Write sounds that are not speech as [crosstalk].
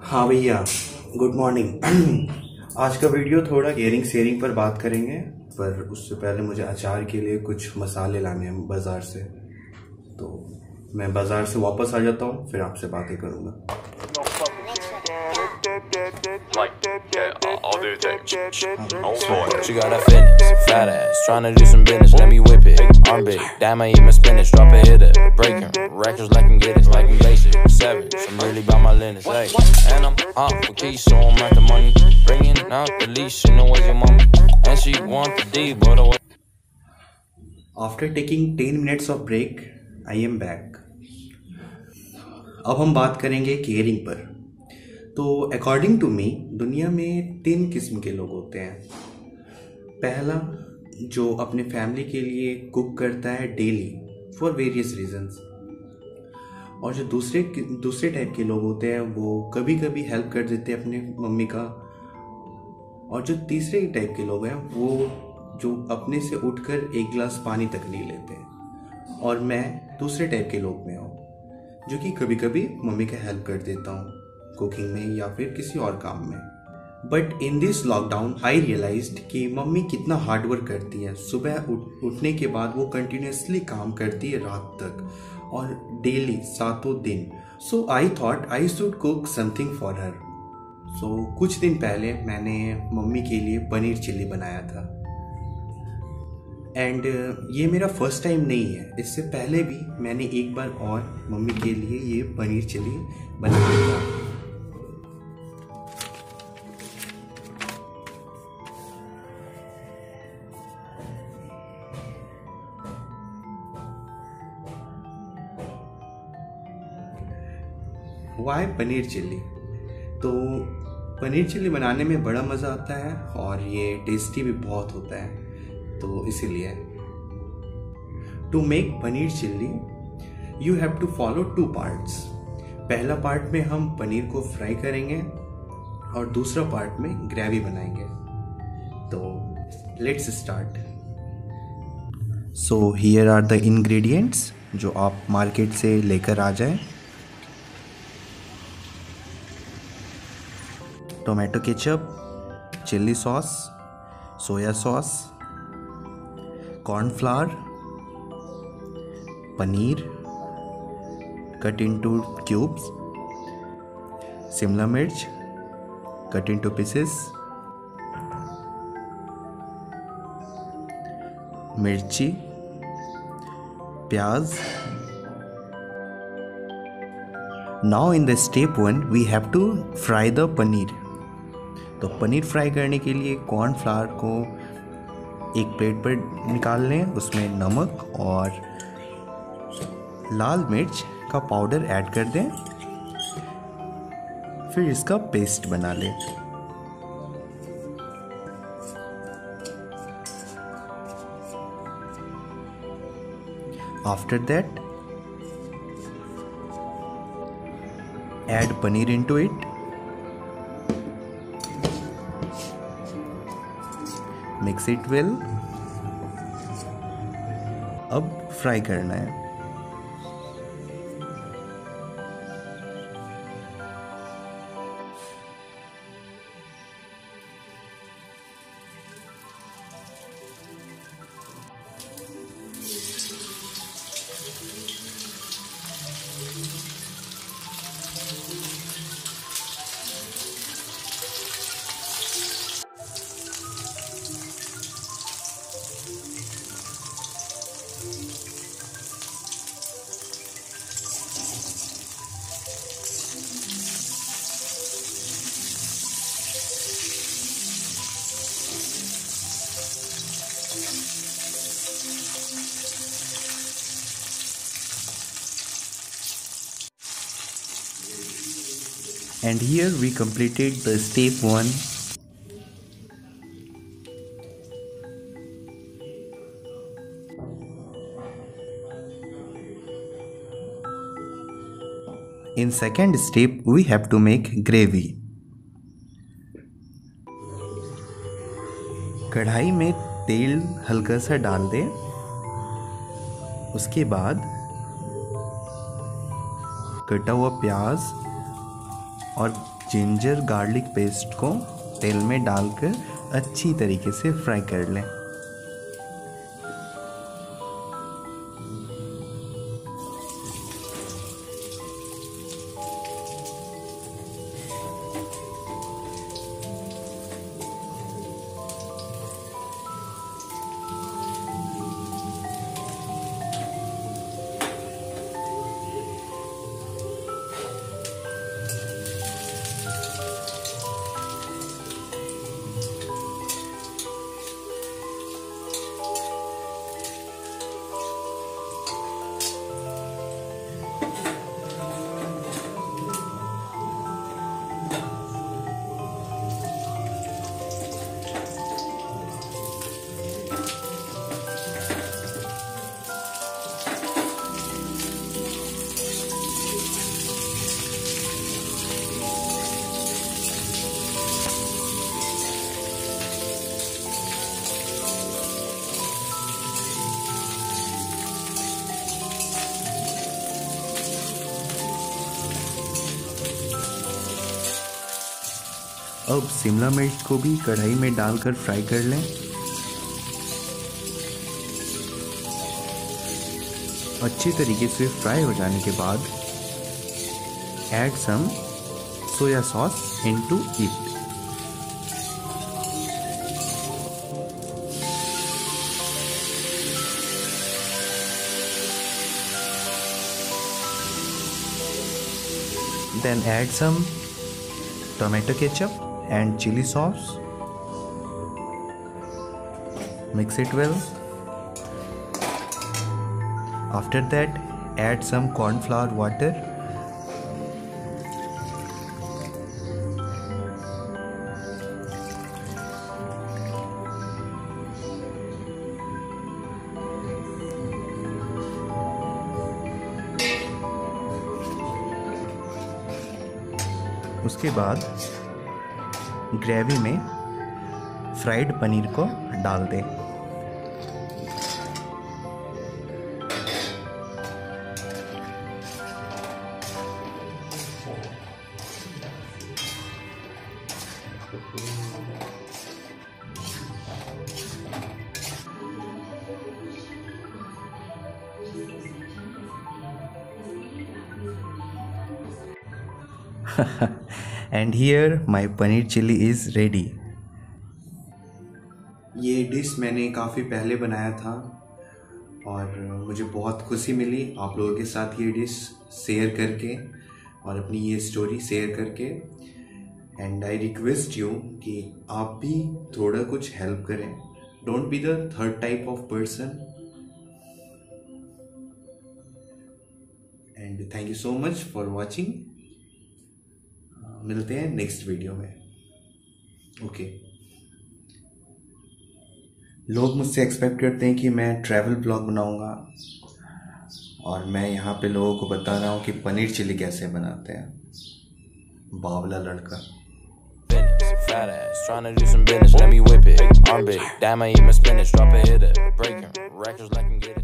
हाँ भैया good morning [clears throat] आज का वीडियो थोड़ा गेयरिंग शेयरिंग पर बात करेंगे, पर उससे पहले मुझे अचार के लिए कुछ मसाले लाने हैं बाज़ार से। तो मैं बाज़ार से वापस आ जाता हूँ, फिर आपसे बातें करूँगा। I break. Seven, I'm really about my linens. Hey, and I'm hot for keys, so I'm at the money. Bringing out the leash, you know where's your mommy? And she want the D, but away. After taking ten minutes of break I am back अब हम बात करेंगे caring पर तो according to me दुनिया में तीन किस्म के लोग होते हैं पहला जो अपने फैमिली के लिए कुक करता है डेली फॉर वेरियस रीजंस और जो दूसरे दूसरे टाइप के लोग होते हैं, वो कभी कभी हेल्प कर देते हैं अपने मम्मी का। और जो तीसरे टाइप के लोग हैं, वो जो अपने से उठकर एक गिलास पानी तक नहीं लेते और मैं दूसरे टाइप के लोग में हूँ, जो कि कभी कभी मम्मी का हेल्प कर देता हूँ कुकिंग में या फिर किसी और काम में। But in this lockdown I realise कि मम्मी कितना हार्डवर्क करती है। सुबह उठ, उठने के बाद वो कंटिन्यूसली काम करती है रात तक। और डेली सातों दिन। So I thought I should cook something for her so कुछ दिन पहले मैंने मम्मी के लिए पनीर चिल्ली बनाया था। एंड ये मेरा फ़र्स्ट टाइम नहीं है। इससे पहले भी मैंने एक बार और मम्मी के लिए ये पनीर चिल्ली बनाया था। Why paneer chilli. तो पनीर चिल्ली बनाने में बड़ा मज़ा आता है और ये टेस्टी भी बहुत होता है। तो इसीलिए to make paneer chilli you have to follow two parts पहला पार्ट में हम पनीर को फ्राई करेंगे और दूसरा पार्ट में ग्रेवी बनाएँगे। तो let's start so here are the ingredients जो आप मार्केट से लेकर आ जाएँ। tomato ketchup, chili sauce, soya sauce, corn flour, paneer cut into cubes, simla mirch cut into pieces, mirchi, pyaz, now in the step 1 we have to fry the paneer. तो paneer fry करने के लिए cornflour को एक plate पर निकाल लें, उसमें नमक और लाल मिर्च का पाउडर ऐड कर दें। फिर इसका पेस्ट बना लें। After that add paneer into it mix it well अब फ्राई करना है। And here we completed the step 1 in second step we have to make gravy कढ़ाई में तेल हल्का सा डाल दें उसके बाद कटा हुआ प्याज और जिंजर गार्लिक पेस्ट को तेल में डालकर अच्छी तरीके से फ्राई कर लें। अब शिमला मिर्च को भी कढ़ाई में डालकर फ्राई कर लें। अच्छी तरीके से फ्राई हो जाने के बाद add some soya sauce into it then add some tomato ketchup and chilli sauce mix it well after that add some cornflour water उसके बाद ग्रेवी में फ्राइड पनीर को डाल दें। [laughs] And here my paneer chilli is ready ये dish मैंने काफ़ी पहले बनाया था और मुझे बहुत खुशी मिली आप लोगों के साथ ये डिश शेयर करके और अपनी ये स्टोरी शेयर करके। एंड आई रिक्वेस्ट यू कि आप भी थोड़ा कुछ हेल्प करें। Don't be the third type of person and thank you so much for watching मिलते हैं नेक्स्ट वीडियो में ओके लोग मुझसे एक्सपेक्ट करते हैं कि मैं ट्रैवल ब्लॉग बनाऊँगा और मैं यहाँ पे लोगों को बता रहा हूँ कि पनीर चिली कैसे बनाते हैं बावला लड़का Fat ass, trying to do some business, let me whip it. Arm big, damn, I eat my spinach, drop a hitter, break him, records like I'm get it.